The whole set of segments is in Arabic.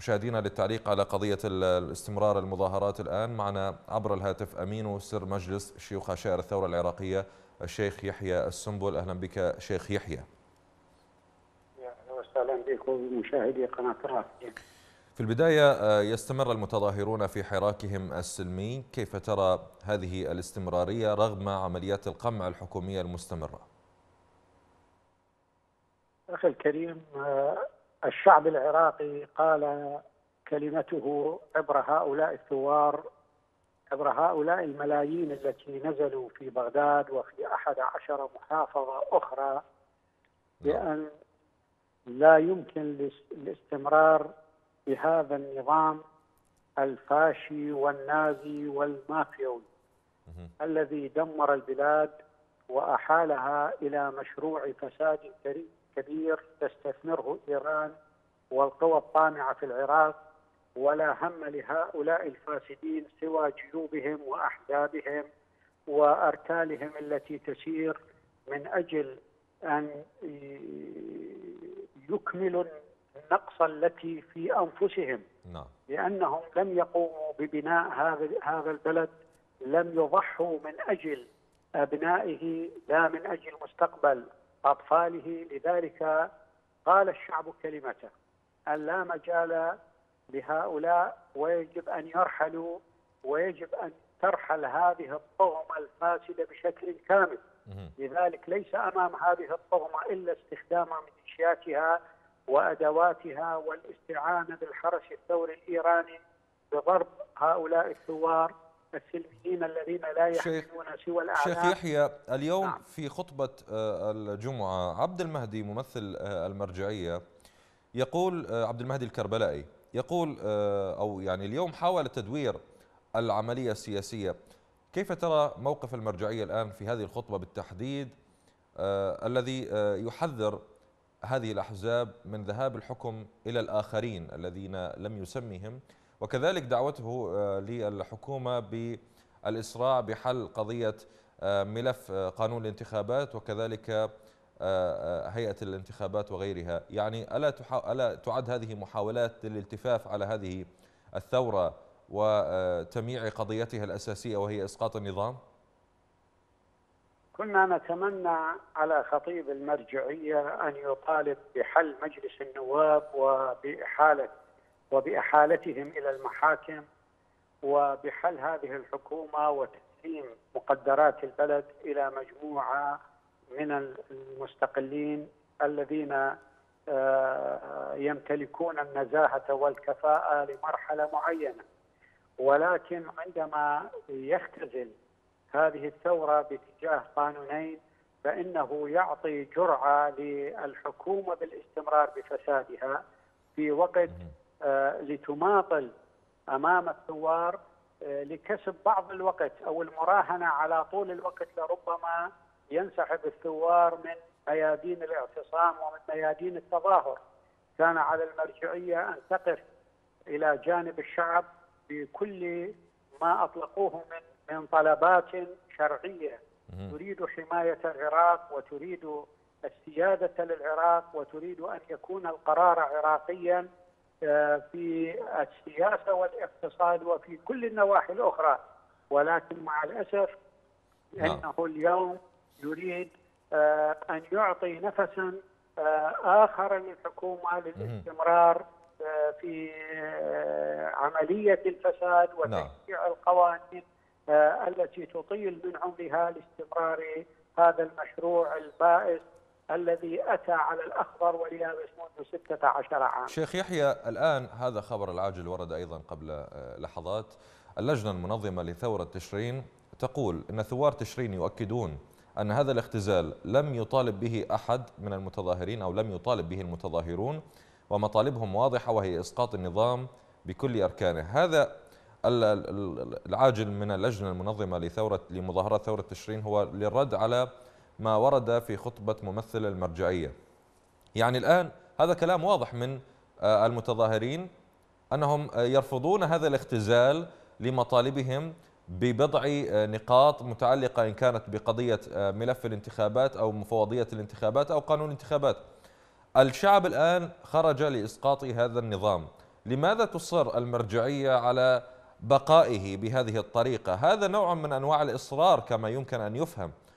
مشاهدينا للتعليق على قضية الاستمرار المظاهرات الآن. معنا عبر الهاتف أمين سر مجلس شيوخ عشائر الثورة العراقية الشيخ يحيى السنبل. أهلا بك شيخ يحيى. أهلا وسهلا بكم مشاهدي قناة الرافدين. في البداية يستمر المتظاهرون في حراكهم السلمي. كيف ترى هذه الاستمرارية رغم عمليات القمع الحكومية المستمرة؟ أخي الكريم الشعب العراقي قال كلمته عبر هؤلاء الثوار عبر هؤلاء الملايين التي نزلوا في بغداد وفي أحد عشر محافظة أخرى بأن لا يمكن الاستمرار بهذا النظام الفاشي والنازي والمافيوي الذي دمر البلاد وأحالها إلى مشروع فساد كبير تستثمره إيران والقوى الطامعة في العراق ولا هم لهؤلاء الفاسدين سوى جيوبهم وأحزابهم وأركالهم التي تسير من أجل أن يكملوا النقص التي في أنفسهم نعم. لأنهم لم يقوموا ببناء هذا هذا البلد لم يضحوا من أجل أبنائه لا من أجل مستقبل أطفاله. لذلك قال الشعب كلمته أن لا مجال لهؤلاء ويجب أن يرحلوا ويجب أن ترحل هذه الطغمة الفاسدة بشكل كامل. لذلك ليس أمام هذه الطغمة إلا استخدام ميليشياتها وأدواتها والاستعانة بالحرس الثوري الإيراني بضرب هؤلاء الثوار السلميين الذين لا يحملون سوى الأعلام شيخ يحيى اليوم نعم. في خطبة الجمعة عبد المهدي ممثل المرجعية يقول عبد المهدي الكربلائي يقول أو يعني اليوم حاول تدوير العملية السياسية كيف ترى موقف المرجعية الآن في هذه الخطبة بالتحديد الذي يحذر هذه الأحزاب من ذهاب الحكم إلى الآخرين الذين لم يسميهم وكذلك دعوته للحكومة بالإسراع بحل قضية ملف قانون الانتخابات وكذلك هيئة الانتخابات وغيرها يعني ألا, ألا تعد هذه محاولات للالتفاف على هذه الثورة وتمييع قضيتها الأساسية وهي إسقاط النظام؟ كنا نتمنى على خطيب المرجعية أن يطالب بحل مجلس النواب وبإحالة وبإحالتهم إلى المحاكم وبحل هذه الحكومة وتسليم مقدرات البلد إلى مجموعة من المستقلين الذين يمتلكون النزاهة والكفاءة لمرحلة معينة. ولكن عندما يختزل هذه الثورة باتجاه قانونين فإنه يعطي جرعة للحكومة بالاستمرار بفسادها في وقت آه لتماطل أمام الثوار آه لكسب بعض الوقت أو المراهنة على طول الوقت لربما ينسحب الثوار من ميادين الاعتصام ومن ميادين التظاهر. كان على المرجعية أن تقف إلى جانب الشعب بكل ما أطلقوه من من طلبات شرعية. تريد حماية العراق وتريد السيادة للعراق وتريد أن يكون القرار عراقيا. في السياسة والاقتصاد وفي كل النواحي الأخرى. ولكن مع الأسف أنه اليوم يريد أن يعطي نفسا آخر للحكومة للاستمرار في عملية الفساد وتشريع القوانين التي تطيل من عمرها لاستمرار هذا المشروع البائس. الذي أتى على الأخضر واليابس منذ 16 عام. شيخ يحيى الآن هذا خبر العاجل ورد أيضا قبل لحظات. اللجنة المنظمة لثورة تشرين تقول أن ثوار تشرين يؤكدون أن هذا الاختزال لم يطالب به أحد من المتظاهرين أو لم يطالب به المتظاهرون ومطالبهم واضحة وهي إسقاط النظام بكل أركانه. هذا العاجل من اللجنة المنظمة لثورة لمظاهرات ثورة تشرين هو للرد على ما ورد في خطبة ممثل المرجعية. يعني الآن هذا كلام واضح من المتظاهرين أنهم يرفضون هذا الاختزال لمطالبهم ببضع نقاط متعلقة إن كانت بقضية ملف الانتخابات أو مفوضية الانتخابات أو قانون الانتخابات الشعب الآن خرج لإسقاط هذا النظام. لماذا تصر المرجعية على بقائه بهذه الطريقة؟ هذا نوع من أنواع الإصرار كما يمكن أن يفهم. آه،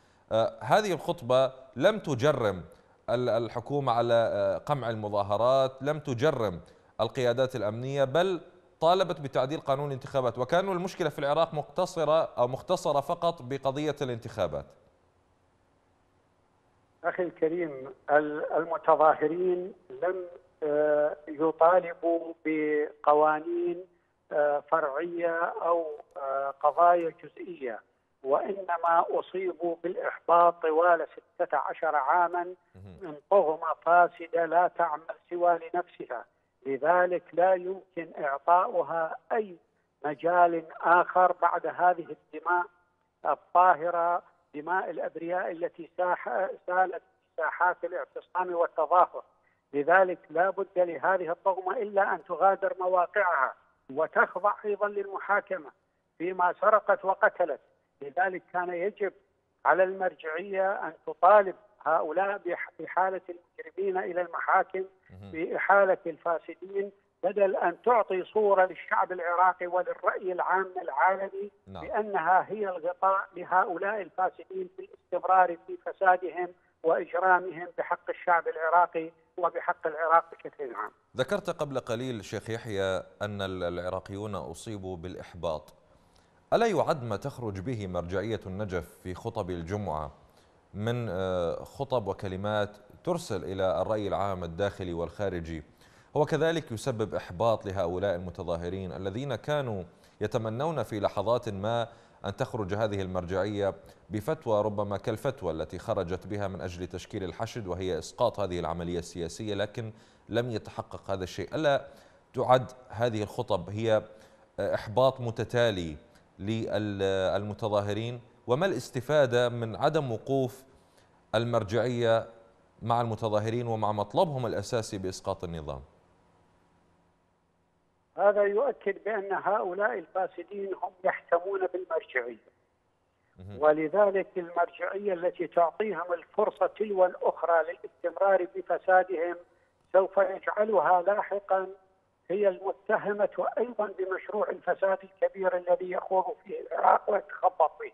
هذه الخطبة لم تجرم الحكومة على آه، قمع المظاهرات لم تجرم القيادات الأمنية بل طالبت بتعديل قانون الانتخابات. وكان المشكلة في العراق مقتصرة أو مختصرة فقط بقضية الانتخابات. أخي الكريم المتظاهرين لم آه، يطالبوا بقوانين آه، فرعية أو قضايا جزئية. وإنما أصيبوا بالإحباط طوال 16 عاما من طغمة فاسدة لا تعمل سوى لنفسها. لذلك لا يمكن إعطاؤها أي مجال آخر بعد هذه الدماء الطاهرة دماء الأبرياء التي سالت ساحات الاعتصام والتظاهر. لذلك لا بد لهذه الطغمة إلا أن تغادر مواقعها وتخضع أيضا للمحاكمة فيما سرقت وقتلت. لذلك كان يجب على المرجعية أن تطالب هؤلاء بإحالة المجرمين إلى المحاكم بإحالة الفاسدين بدل أن تعطي صورة للشعب العراقي وللرأي العام العالمي نعم. بأنها هي الغطاء لهؤلاء الفاسدين في الاستمرار في فسادهم وإجرامهم بحق الشعب العراقي وبحق العراق بشكل عام. ذكرت قبل قليل شيخ يحيى أن العراقيون أصيبوا بالإحباط. ألا يعد ما تخرج به مرجعية النجف في خطب الجمعة؟ من آه، خطب وكلمات ترسل إلى الرأي العام الداخلي والخارجي. هو كذلك يسبب إحباط لهؤلاء المتظاهرين الذين كانوا يتمنون في لحظات ما أن تخرج هذه المرجعية بفتوى ربما كالفتوى التي خرجت بها من أجل تشكيل الحشد وهي إسقاط هذه العملية السياسية لكن لم يتحقق هذا الشيء. ألا تعد هذه الخطب هي آه، إحباط متتالي للمتظاهرين وما الاستفادة من عدم وقوف المرجعية مع المتظاهرين ومع مطلبهم الأساسي بإسقاط النظام؟ هذا يؤكد بأن هؤلاء الفاسدين هم يحتمون بالمرجعية. ولذلك المرجعية التي تعطيهم الفرصة تلو الأخرى للاستمرار بفسادهم سوف يجعلها لاحقا هي المتهمة أيضا بمشروع الفساد الكبير الذي يخوض فيه العراق ويتخبط فيه.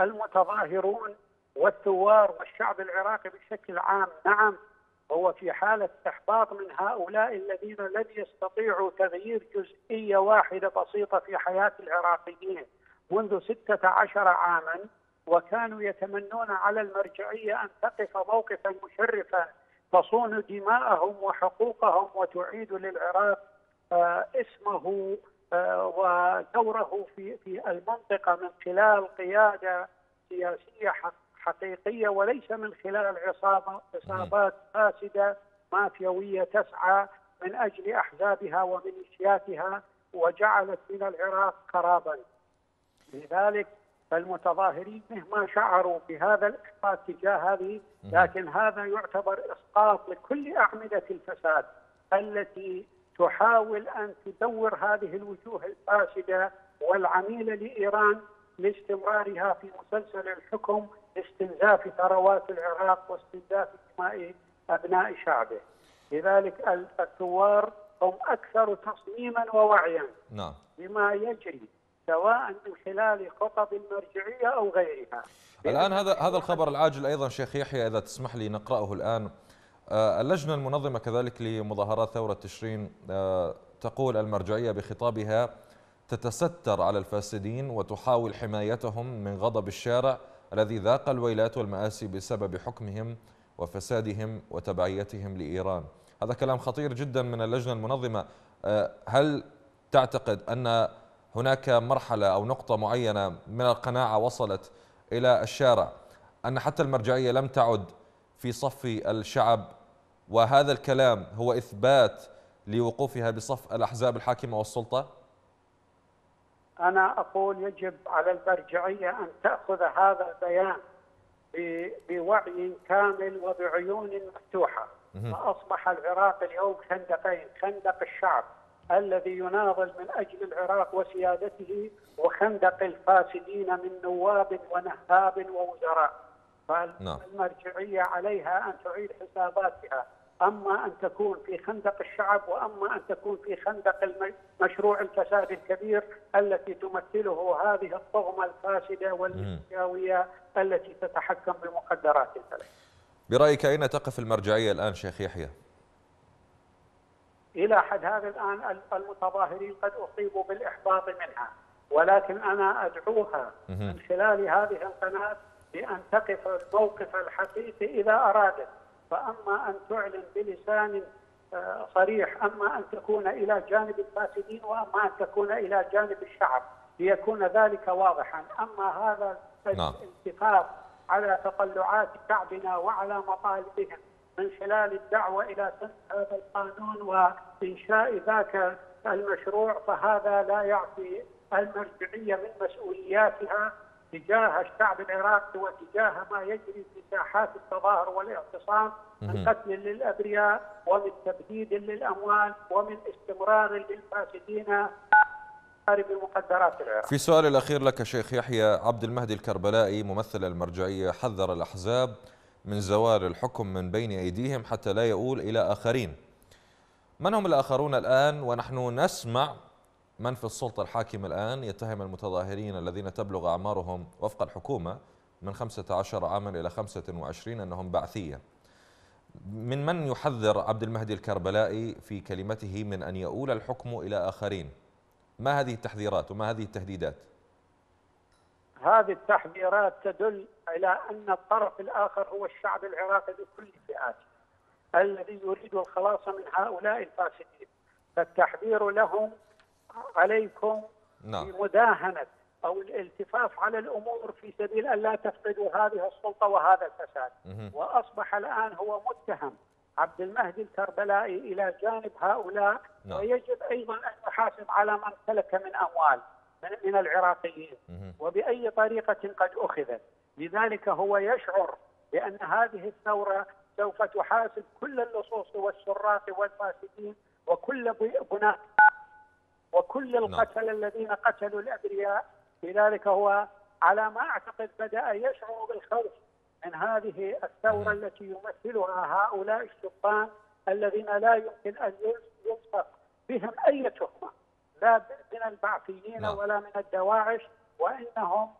المتظاهرون والثوار والشعب العراقي بشكل عام نعم هو في حالة إحباط من هؤلاء الذين لم يستطيعوا تغيير جزئية واحدة بسيطة في حياة العراقيين منذ ستة عشر عاما وكانوا يتمنون على المرجعية أن تقف موقفا مشرفا تصون دماءهم وحقوقهم وتعيد للعراق آه، اسمه آه، ودوره في في المنطقة من خلال قيادة سياسية حقيقية وليس من خلال عصابه عصابات فاسدة مافيوية تسعى من أجل أحزابها وميليشياتها وجعلت من العراق خرابا. لذلك فالمتظاهرين مهما شعروا بهذا الإحباط تجاه هذه لكن هذا يعتبر إسقاط لكل أعمدة الفساد التي تحاول أن تدور هذه الوجوه الفاسدة والعميلة لإيران لاستمرارها في مسلسل الحكم لاستنزاف ثروات العراق واستنزاف دماء أبناء شعبه لذلك الثوار هم أكثر تصميما ووعيا نعم. بما يجري سواء من خلال خطب المرجعيه أو غيرها. الآن هذا هذا الخبر العاجل أيضا شيخ يحيى إذا تسمح لي نقرأه الآن. آه، اللجنة المنظمة كذلك لمظاهرات ثورة تشرين آه، تقول المرجعية بخطابها تتستر على الفاسدين وتحاول حمايتهم من غضب الشارع الذي ذاق الويلات والمآسي بسبب حكمهم وفسادهم وتبعيتهم لإيران هذا كلام خطير جدا من اللجنة المنظمة آه، هل تعتقد أن هناك مرحلة أو نقطة معينة من القناعة وصلت إلى الشارع أن حتى المرجعية لم تعد في صف الشعب وهذا الكلام هو إثبات لوقوفها بصف الأحزاب الحاكمة والسلطة؟ أنا أقول يجب على المرجعية أن تأخذ هذا البيان بوعي كامل وبعيون مفتوحة. فأصبح العراق اليوم خندقين خندق الشعب. الذي يناضل من أجل العراق وسيادته وخندق الفاسدين من نواب ونهاب ووزراء نعم. فالمرجعيه عليها أن تعيد حساباتها أما أن تكون في خندق الشعب وأما أن تكون في خندق مشروع الفساد الكبير التي تمثله هذه الطغمة الفاسدة والمسياويه التي تتحكم بمقدرات البلد. برأيك أين تقف المرجعية الآن شيخ يحيى؟ إلى حد هذا الآن المتظاهرين قد أصيبوا بالإحباط منها. ولكن أنا أدعوها من خلال هذه القناة بأن تقف الموقف الحقيقي إذا أرادت. فأما أن تعلن بلسان آه، صريح أما أن تكون إلى جانب الفاسدين وأما أن تكون إلى جانب الشعب ليكون ذلك واضحا. أما هذا نعم. الالتفاف على تطلعات شعبنا وعلى مطالبهم من خلال الدعوة إلى سن هذا القانون وانشاء ذاك المشروع فهذا لا يعفي المرجعية من مسؤولياتها تجاه الشعب العراقي وتجاه ما يجري في ساحات التظاهر والاعتصام من قتل للأبرياء ومن تبديد للأموال ومن استمرار للفاسدين بمقدرات العراق. في سؤال الأخير لك شيخ يحيى عبد المهدي الكربلائي ممثل المرجعية حذر الأحزاب من زوال الحكم من بين أيديهم حتى لا يؤول إلى آخرين. من هم الآخرون الآن؟ ونحن نسمع من في السلطة الحاكمة الآن يتهم المتظاهرين الذين تبلغ أعمارهم وفق الحكومة من 15 عاما إلى 25 أنهم بعثية. من من يحذر عبد المهدي الكربلائي في كلمته من أن يؤول الحكم إلى آخرين؟ ما هذه التحذيرات وما هذه التهديدات؟ هذه التحذيرات تدل على أن الطرف الآخر هو الشعب العراقي بكل فئاته. الذي يريد الخلاص من هؤلاء الفاسدين فالتحذير لهم عليكم نعم. بمداهنة أو الالتفاف على الأمور في سبيل أن لا تفقدوا هذه السلطة وهذا الفساد مه. وأصبح الآن هو متهم عبد المهدي الكربلائي إلى جانب هؤلاء نعم. ويجب أيضا أن يحاسب على من سلك من أموال من العراقيين مه. وبأي طريقة قد أخذت لذلك هو يشعر بأن هذه الثورة سوف تحاسب كل اللصوص والسراق والفاسدين وكل بناء وكل نعم. القتل الذين قتلوا الأبرياء لذلك هو على ما أعتقد بدأ يشعر بالخوف من هذه الثورة التي يمثلها هؤلاء الشبان الذين لا يمكن أن يلصق بهم أي تهمة لا من البعثيين نعم. ولا من الدواعش وإنهم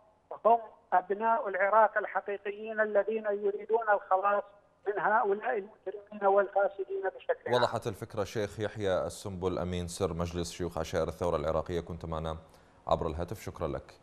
هم أبناء العراق الحقيقيين الذين يريدون الخلاص من هؤلاء المجرمين والفاسدين بشكل وضحت الفكرة شيخ يحيى السنبل أمين سر مجلس شيوخ عشائر الثورة العراقية كنت معنا عبر الهاتف. شكرا لك.